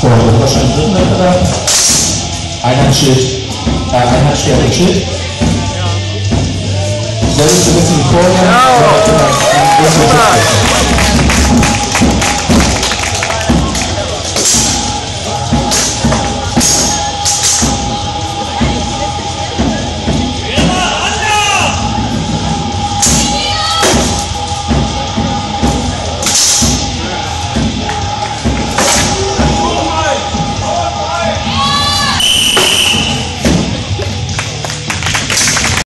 Vorhand. Wahrscheinlich dritten Wettbewerb. Ne, Einheitsschild, äh, Einheitsschwert und Schild. Sehr gut zu wissen wie vorher. Genau. Ja. Genau. Genau. Genau.